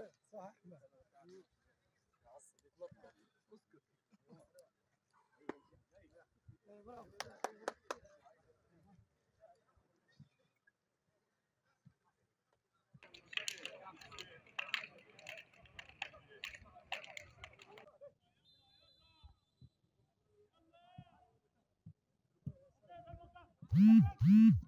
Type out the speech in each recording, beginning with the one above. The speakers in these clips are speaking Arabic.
صح احمد اسكت Mm-hmm.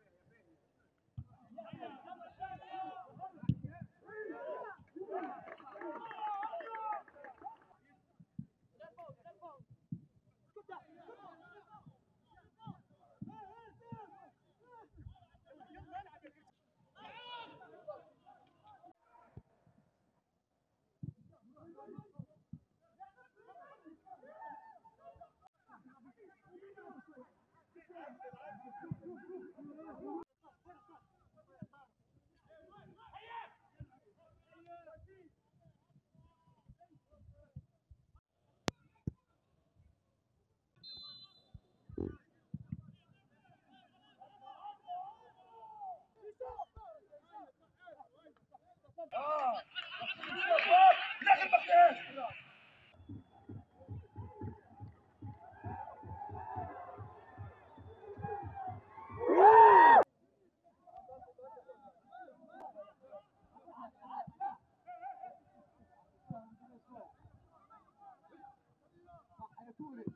put it.